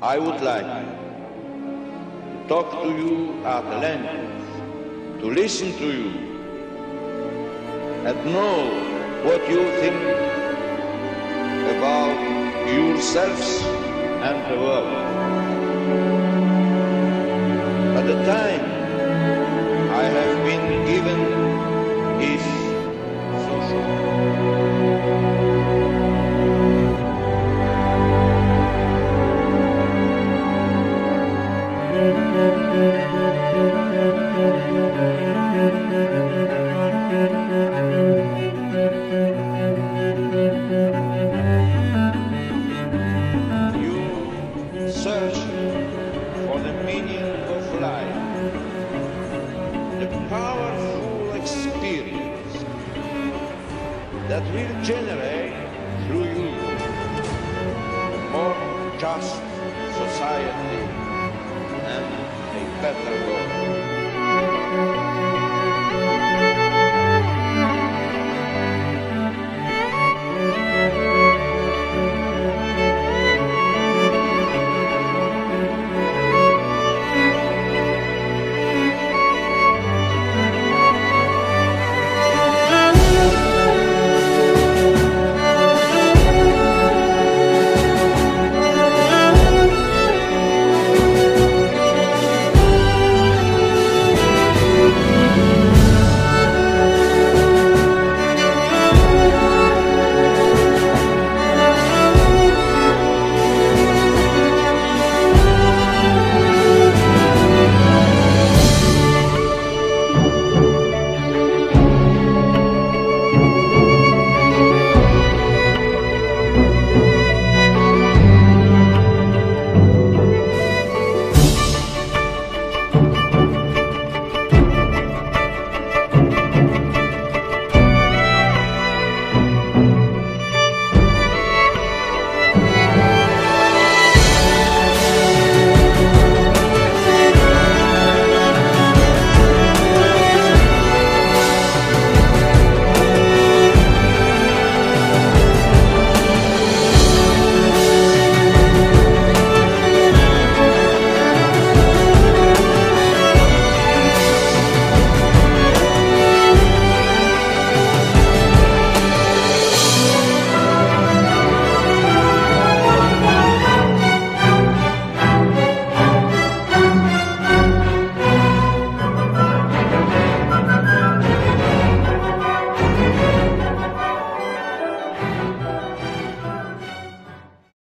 I would like to talk to you at length, to listen to you, and know what you think about yourselves and the world. Search for the meaning of life, the powerful experience that will generate through you a more just society and a better world.